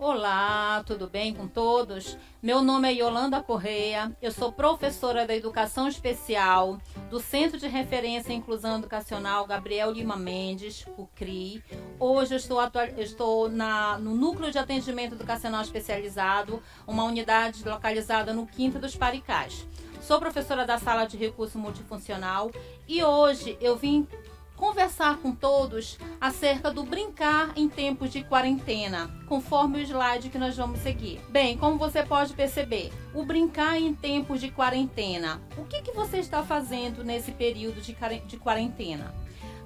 Olá, tudo bem com todos? Meu nome é Yolanda Correia, eu sou professora da Educação Especial do Centro de Referência e Inclusão Educacional Gabriel Lima Mendes, o CRI. Hoje eu estou, estou na... no Núcleo de Atendimento Educacional Especializado, uma unidade localizada no Quinto dos Paricás. Sou professora da Sala de Recurso Multifuncional e hoje eu vim conversar com todos acerca do brincar em tempos de quarentena, conforme o slide que nós vamos seguir. Bem, como você pode perceber, o brincar em tempos de quarentena. O que, que você está fazendo nesse período de, quarentena?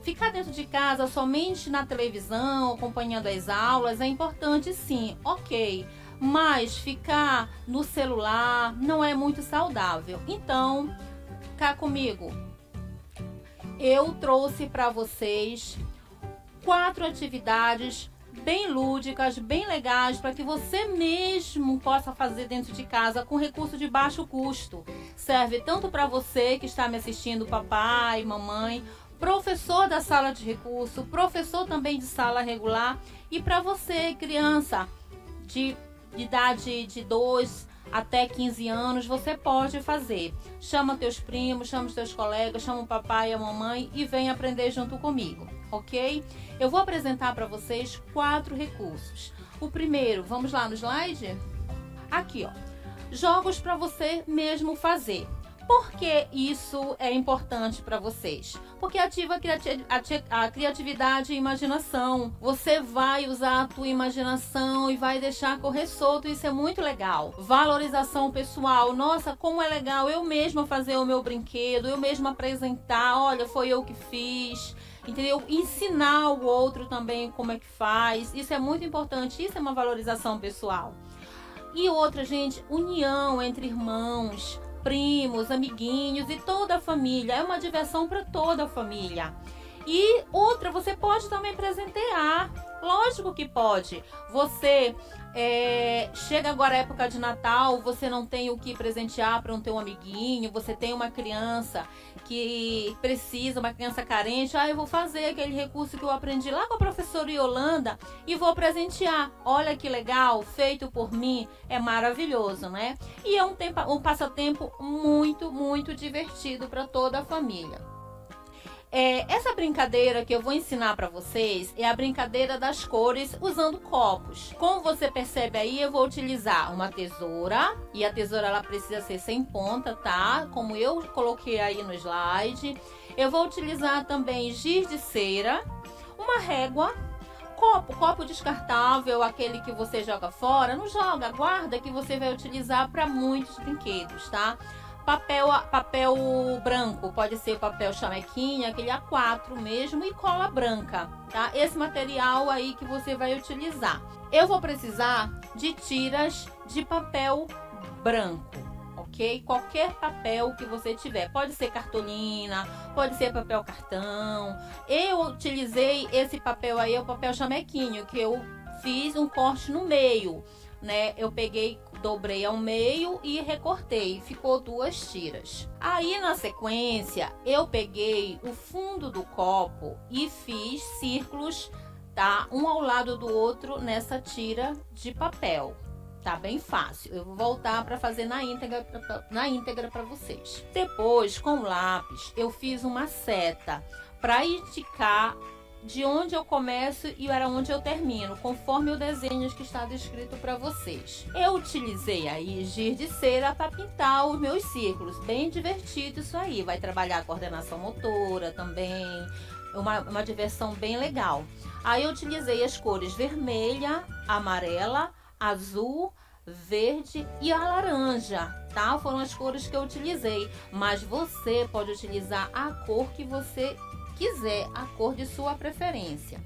Ficar dentro de casa somente na televisão, acompanhando as aulas, é importante sim, ok. Mas ficar no celular não é muito saudável. Então, cá comigo, eu trouxe para vocês quatro atividades bem lúdicas, bem legais, para que você mesmo possa fazer dentro de casa com recurso de baixo custo. Serve tanto para você que está me assistindo, papai, mamãe, professor da sala de recurso, professor também de sala regular, e para você, criança de idade de 2 até 15 anos, você pode fazer. Chama teus primos, chama os teus colegas, chama o papai e a mamãe e vem aprender junto comigo, ok? Eu vou apresentar para vocês quatro recursos. O primeiro, vamos lá no slide? Aqui, ó. Jogos para você mesmo fazer. Por que isso é importante para vocês? Porque ativa a criatividade e imaginação. Você vai usar a tua imaginação e vai deixar correr solto. Isso é muito legal. Valorização pessoal. Nossa, como é legal eu mesma fazer o meu brinquedo, eu mesma apresentar. Olha, foi eu que fiz entendeu? Ensinar o outro também como é que faz. Isso é muito importante, isso é uma valorização pessoal. E outra, gente, união entre irmãos primos, amiguinhos e toda a família. É uma diversão para toda a família. E outra, você pode também presentear. Lógico que pode. Você é, chega agora a época de Natal, você não tem o que presentear para um teu amiguinho, você tem uma criança que precisa, uma criança carente, ah, eu vou fazer aquele recurso que eu aprendi lá com a professora Yolanda e vou presentear. Olha que legal, feito por mim, é maravilhoso, né? E é um, tempo, um passatempo muito, muito divertido para toda a família. É, essa brincadeira que eu vou ensinar para vocês é a brincadeira das cores usando copos. Como você percebe aí, eu vou utilizar uma tesoura e a tesoura ela precisa ser sem ponta, tá? Como eu coloquei aí no slide. Eu vou utilizar também giz de cera, uma régua copo, copo descartável, aquele que você joga fora, não joga, guarda que você vai utilizar para muitos brinquedos, tá? Papel, papel branco, pode ser papel chamequinha, aquele A4 mesmo, e cola branca, tá? Esse material aí que você vai utilizar. Eu vou precisar de tiras de papel branco, ok? Qualquer papel que você tiver. Pode ser cartolina, pode ser papel cartão. Eu utilizei esse papel aí, o papel chamequinho, que eu fiz um corte no meio, né? Eu peguei dobrei ao meio e recortei, ficou duas tiras. Aí na sequência eu peguei o fundo do copo e fiz círculos, tá? Um ao lado do outro nessa tira de papel. Tá bem fácil. Eu vou voltar para fazer na íntegra na íntegra para vocês. Depois, com lápis, eu fiz uma seta para indicar de onde eu começo e para onde eu termino, conforme o desenho que está descrito para vocês. Eu utilizei aí giz de cera para pintar os meus círculos, bem divertido isso aí. Vai trabalhar a coordenação motora também, uma, uma diversão bem legal. Aí eu utilizei as cores vermelha, amarela, azul, verde e a laranja, tá? Foram as cores que eu utilizei, mas você pode utilizar a cor que você quiser, a cor de sua preferência.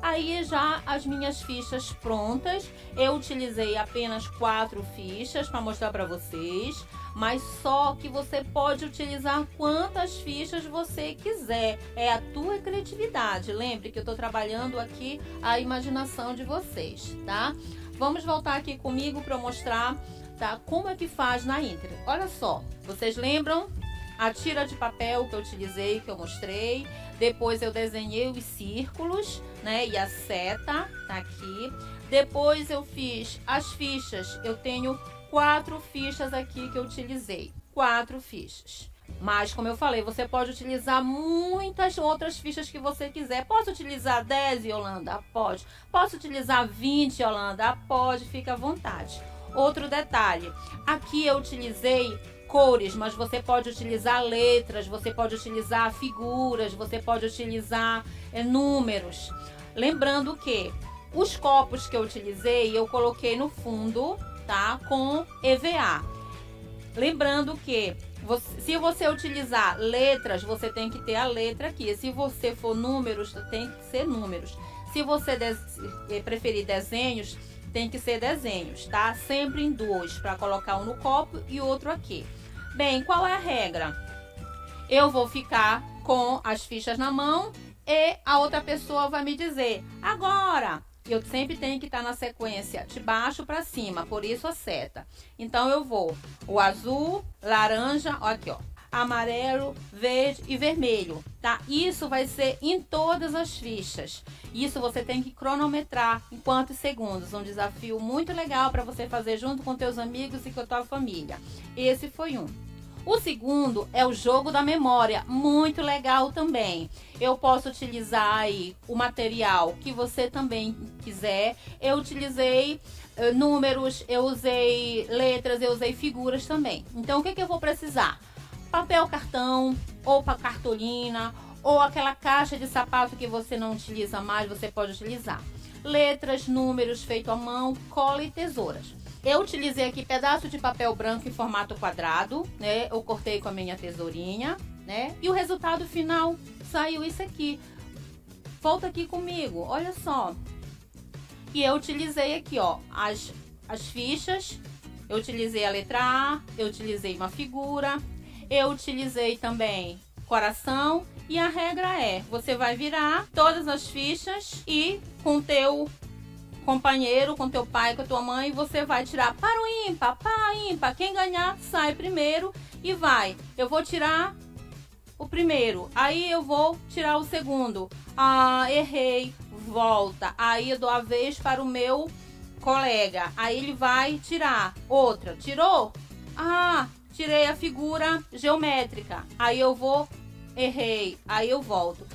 Aí já as minhas fichas prontas, eu utilizei apenas quatro fichas para mostrar para vocês, mas só que você pode utilizar quantas fichas você quiser. É a tua criatividade. Lembre que eu estou trabalhando aqui a imaginação de vocês, tá? Vamos voltar aqui comigo para mostrar, tá? Como é que faz na íntegra. Olha só, vocês lembram a tira de papel que eu utilizei, que eu mostrei. Depois eu desenhei os círculos, né? E a seta tá aqui. Depois eu fiz as fichas. Eu tenho quatro fichas aqui que eu utilizei. Quatro fichas. Mas, como eu falei, você pode utilizar muitas outras fichas que você quiser. Posso utilizar 10, Yolanda? Pode. Posso utilizar 20, Yolanda? Pode, fica à vontade. Outro detalhe, aqui eu utilizei cores, mas você pode utilizar letras, você pode utilizar figuras, você pode utilizar é, números. Lembrando que os copos que eu utilizei, eu coloquei no fundo, tá? Com EVA. Lembrando que você, se você utilizar letras, você tem que ter a letra aqui. Se você for números, tem que ser números. Se você eh, preferir desenhos, tem que ser desenhos, tá? Sempre em dois, para colocar um no copo e outro aqui. Bem, qual é a regra? Eu vou ficar com as fichas na mão e a outra pessoa vai me dizer agora. Eu sempre tenho que estar na sequência de baixo para cima, por isso a seta. Então eu vou o azul, laranja, ó aqui ó, amarelo, verde e vermelho, tá? Isso vai ser em todas as fichas. Isso você tem que cronometrar em quantos segundos. Um desafio muito legal para você fazer junto com teus amigos e com a tua família. Esse foi um. O segundo é o jogo da memória, muito legal também. Eu posso utilizar aí o material que você também quiser. Eu utilizei uh, números, eu usei letras, eu usei figuras também. Então o que, que eu vou precisar? Papel cartão ou para cartolina ou aquela caixa de sapato que você não utiliza mais, você pode utilizar. Letras, números feito à mão, cola e tesouras. Eu utilizei aqui pedaço de papel branco em formato quadrado, né? Eu cortei com a minha tesourinha, né? E o resultado final saiu isso aqui. Volta aqui comigo, olha só. E eu utilizei aqui, ó, as, as fichas. Eu utilizei a letra A, eu utilizei uma figura, eu utilizei também coração e a regra é, você vai virar todas as fichas e com teu companheiro, com teu pai, com a tua mãe, você vai tirar para o ímpar, para ímpar. Quem ganhar sai primeiro e vai. Eu vou tirar o primeiro, aí eu vou tirar o segundo. Ah, errei, volta. Aí eu dou a vez para o meu colega. Aí ele vai tirar outra. Tirou? Ah, tirei a figura geométrica. Aí eu vou, errei, aí eu volto.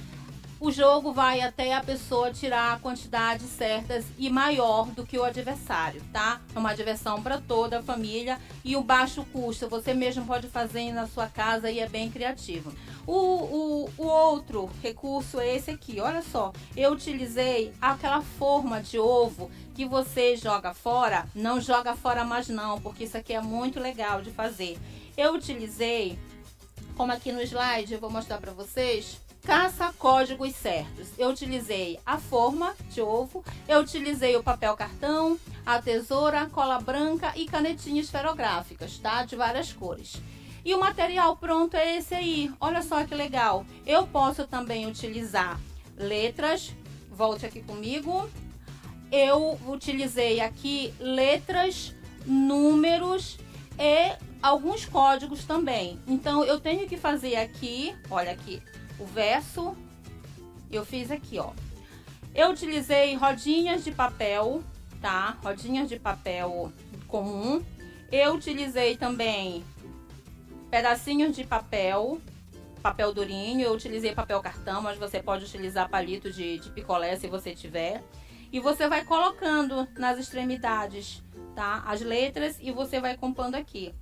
O jogo vai até a pessoa tirar quantidades certas e maior do que o adversário, tá? É uma diversão para toda a família e o baixo custo. Você mesmo pode fazer na sua casa e é bem criativo. O, o, o outro recurso é esse aqui, olha só. Eu utilizei aquela forma de ovo que você joga fora, não joga fora mais não, porque isso aqui é muito legal de fazer. Eu utilizei, como aqui no slide, eu vou mostrar para vocês, caça códigos certos. Eu utilizei a forma de ovo, eu utilizei o papel cartão, a tesoura, cola branca e canetinhas esferográficas, tá? De várias cores. E o material pronto é esse aí. Olha só que legal. Eu posso também utilizar letras. Volte aqui comigo. Eu utilizei aqui letras, números alguns códigos também. Então eu tenho que fazer aqui, olha aqui, o verso. Eu fiz aqui, ó. Eu utilizei rodinhas de papel, tá? Rodinhas de papel comum. Eu utilizei também pedacinhos de papel, papel durinho. Eu utilizei papel cartão, mas você pode utilizar palito de, de picolé se você tiver. E você vai colocando nas extremidades, tá? As letras e você vai compondo aqui.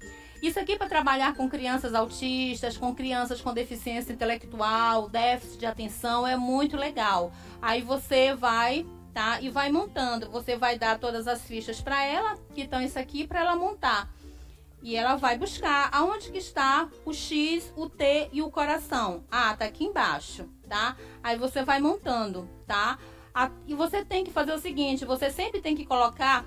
Isso aqui para trabalhar com crianças autistas, com crianças com deficiência intelectual, déficit de atenção, é muito legal. Aí você vai, tá? E vai montando. Você vai dar todas as fichas para ela, que estão isso aqui, para ela montar. E ela vai buscar aonde que está o X, o T e o coração. Ah, tá aqui embaixo, tá? Aí você vai montando, tá? E você tem que fazer o seguinte, você sempre tem que colocar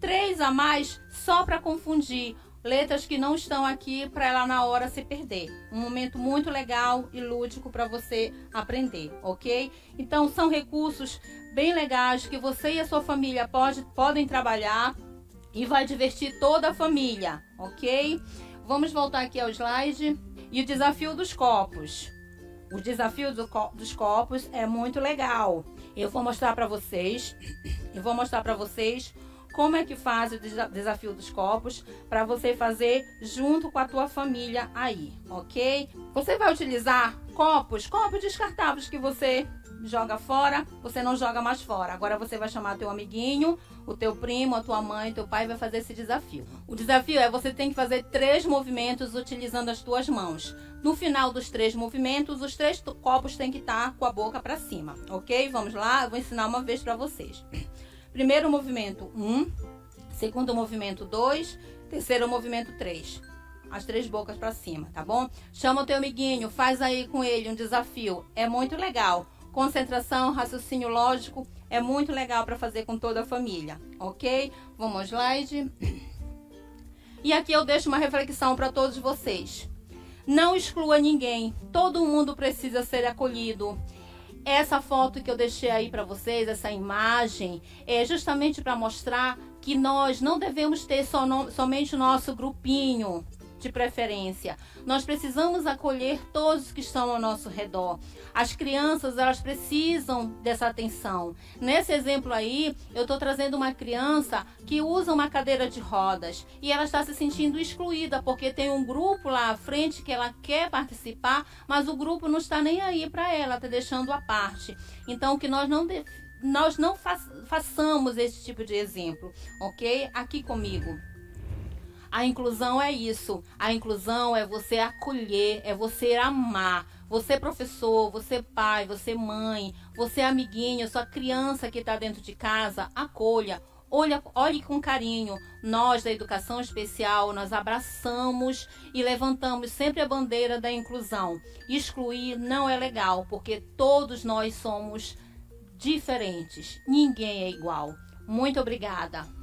três a mais só para confundir letras que não estão aqui para ela na hora se perder. Um momento muito legal e lúdico para você aprender, ok? Então são recursos bem legais que você e a sua família pode, podem trabalhar e vai divertir toda a família, ok? Vamos voltar aqui ao slide. E o desafio dos copos. O desafio do co dos copos é muito legal. Eu vou mostrar para vocês. Eu vou mostrar para vocês como é que faz o desafio dos copos para você fazer junto com a tua família aí, ok? Você vai utilizar copos, copos descartáveis que você joga fora, você não joga mais fora. Agora você vai chamar teu amiguinho, o teu primo, a tua mãe, teu pai vai fazer esse desafio. O desafio é você tem que fazer três movimentos utilizando as tuas mãos. No final dos três movimentos, os três copos têm que estar com a boca para cima, ok? Vamos lá, eu vou ensinar uma vez para vocês. Primeiro movimento, um. Segundo movimento, dois. Terceiro movimento, três. As três bocas para cima, tá bom? Chama o teu amiguinho, faz aí com ele um desafio. É muito legal. Concentração, raciocínio lógico, é muito legal para fazer com toda a família, ok? Vamos ao slide. E aqui eu deixo uma reflexão para todos vocês. Não exclua ninguém. Todo mundo precisa ser acolhido. Essa foto que eu deixei aí para vocês, essa imagem, é justamente para mostrar que nós não devemos ter somente o nosso grupinho, de preferência. Nós precisamos acolher todos que estão ao nosso redor. As crianças, elas precisam dessa atenção. Nesse exemplo aí, eu estou trazendo uma criança que usa uma cadeira de rodas e ela está se sentindo excluída porque tem um grupo lá à frente que ela quer participar, mas o grupo não está nem aí para ela, está deixando a parte. Então, que nós não nós não fa façamos esse tipo de exemplo, ok? Aqui comigo. A inclusão é isso. A inclusão é você acolher, é você amar. Você professor, você pai, você mãe, você amiguinho, sua criança que está dentro de casa, acolha. Olha, olhe com carinho. Nós da educação especial, nós abraçamos e levantamos sempre a bandeira da inclusão. Excluir não é legal, porque todos nós somos diferentes. Ninguém é igual. Muito obrigada.